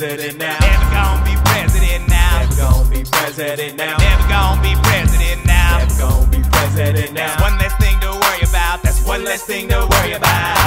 president now. Never gonna be president now. Never gonna be president now. Never gonna be president now. Never gonna be president now. That's One less thing to worry about. That's one less thing to worry about.